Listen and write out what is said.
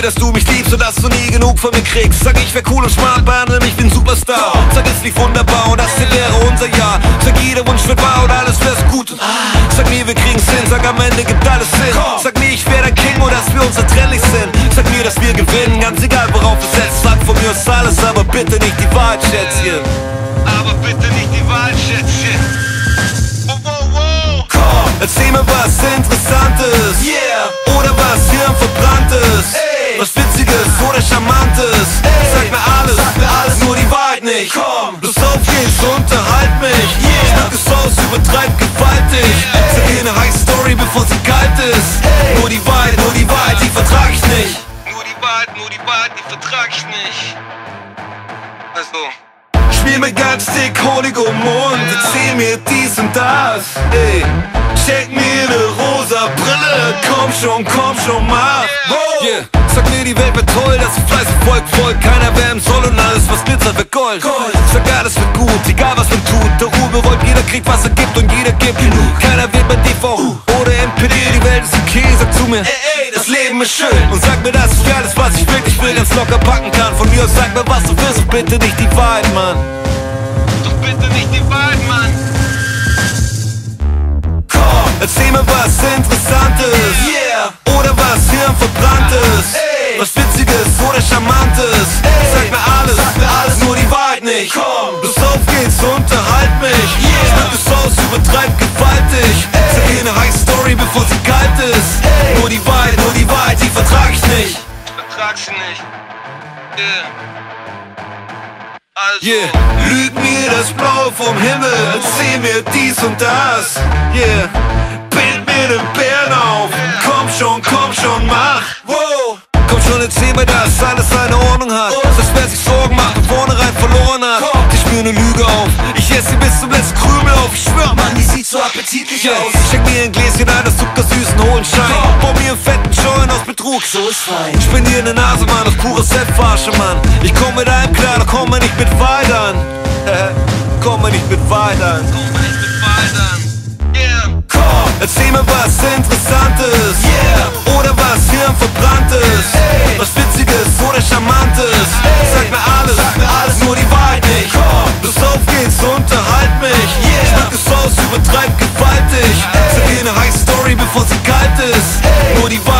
mir, dass du mich liebst und dass du nie genug von mir kriegst. Sag ich wär cool und smart, behandle mich wie ein Superstar. Sag es lief wunderbar und das hier wäre unser Jahr. Sag jeder Wunsch wird wahr und alles wär's gut. Sag mir, wir kriegen's hin, sag am Ende gibt alles Sinn. Sag mir, ich wär dein King und dass wir unzertrennlich sind. Sag mir, dass wir gewinnen, ganz egal worauf es setzt. Sag von mir aus alles, aber bitte nicht die Wahrheit, Schätzchen. Aber bitte nicht die Wahl, Schätzchen. Erzähl mir was Charmantes. Sag mir alles, alles, nur die Wahrheit nicht. Komm. los auf geht's, unterhalt mich. Schnack es aus, übertreib gewaltig. Sag dir eine High Story, bevor sie kalt ist. Nur die Wahrheit, nur die Wahrheit, die vertrag ich nicht. Nur die Wahrheit, nur die Wahrheit, die vertrag ich nicht. Also, Spiel mir ganz dick Honig um Mund, erzähl mir dies und das. Ey, schenk mir ne rosa Brille, komm schon, komm schon, mach. Gold. Gold. Sag alles wird gut, egal was man tut. Der Ruhe wollt, jeder kriegt, was er gibt und jeder gibt genug. Keiner wird bei TV oder NPD, die Welt ist okay, sag zu mir. ey, ey, Das Leben ist schön und sag mir, dass ich alles, was ich wirklich will, ganz locker packen kann. Von mir aus sag mir, was du willst und bitte nicht die Wahrheit, Mann. doch bitte nicht die Wahrheit, Mann. Komm, erzähl mir was Interessantes. Yeah. Oder was Hirnverbranntes. Ey. Was Witziges oder Charmantes. Sag nicht. Komm. los auf geht's, unterhalt mich. Yeah. Schnapp es aus, übertreib gewaltig. Sag dir eine High Story, bevor sie kalt ist. Ey. Nur die Wahrheit, nur die Wahrheit, die vertrag ich nicht. Ich vertrag sie nicht. Yeah. Also, Yeah, lüg mir das Blaue vom Himmel, erzähl mir dies und das. Yeah, bild mir den Bären auf. Komm schon, komm schon, mach. Wow. Komm schon, erzähl mir, dass alles seine Ordnung hat. Dass Yeah. aus. Schenk mir ein Gläschen ein, das zuckersüßen Hohenschein. Bau mir einen fetten Joint aus Betrug. so ist fein. Ich bin dir in der Nase, Mann, das pure Selbstverarsche, Mann. Ich komm mit allem klar, da komm mal nicht mit Weidern. komm mal nicht mit Weidern. Komm booty bop.